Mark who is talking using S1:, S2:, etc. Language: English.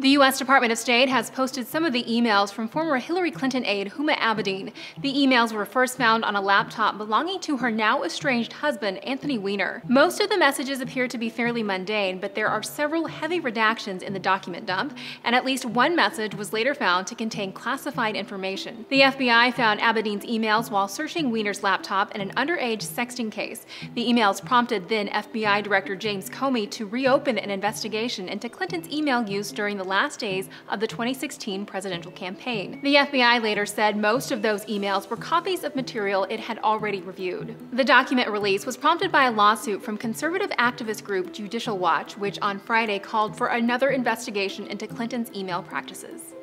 S1: The U.S. Department of State has posted some of the emails from former Hillary Clinton aide Huma Abedin. The emails were first found on a laptop belonging to her now estranged husband, Anthony Weiner. Most of the messages appear to be fairly mundane, but there are several heavy redactions in the document dump, and at least one message was later found to contain classified information. The FBI found Abedin's emails while searching Weiner's laptop in an underage sexting case. The emails prompted then FBI Director James Comey to reopen an investigation into Clinton's email use during the last days of the 2016 presidential campaign. The FBI later said most of those emails were copies of material it had already reviewed. The document release was prompted by a lawsuit from conservative activist group Judicial Watch, which on Friday called for another investigation into Clinton's email practices.